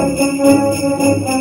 Música